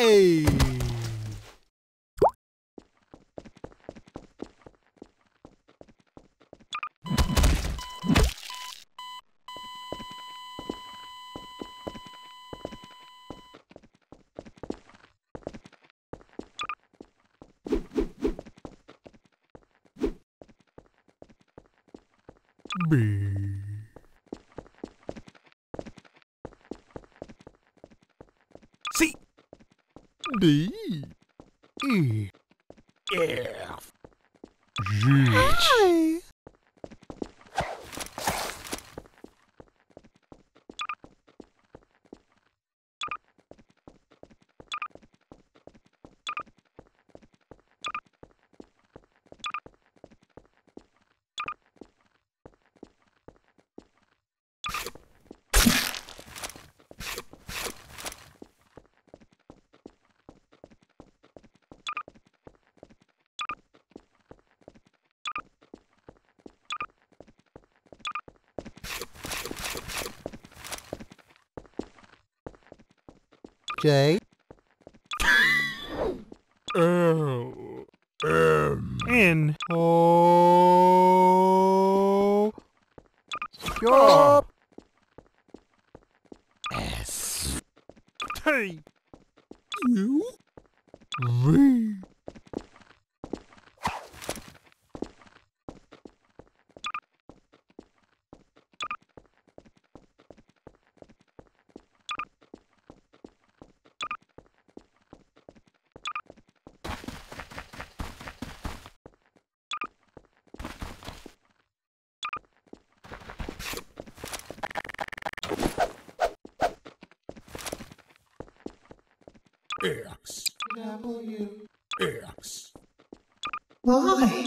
A. D. E. F. G. Hi. J. L. M. N. O. Stop. S. T. U. V. X. W. X. Why?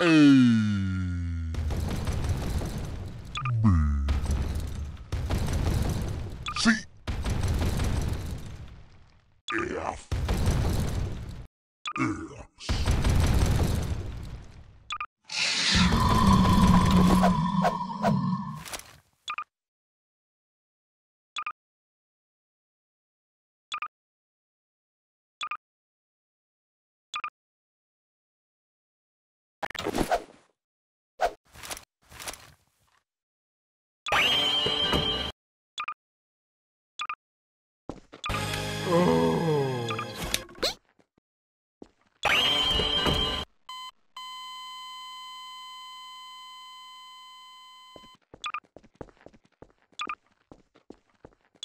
F X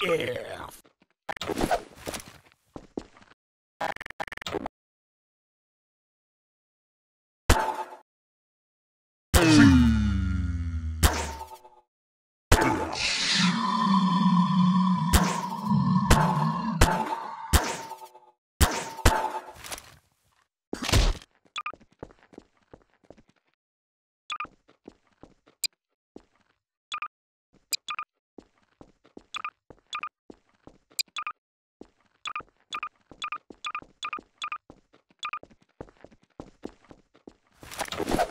F you.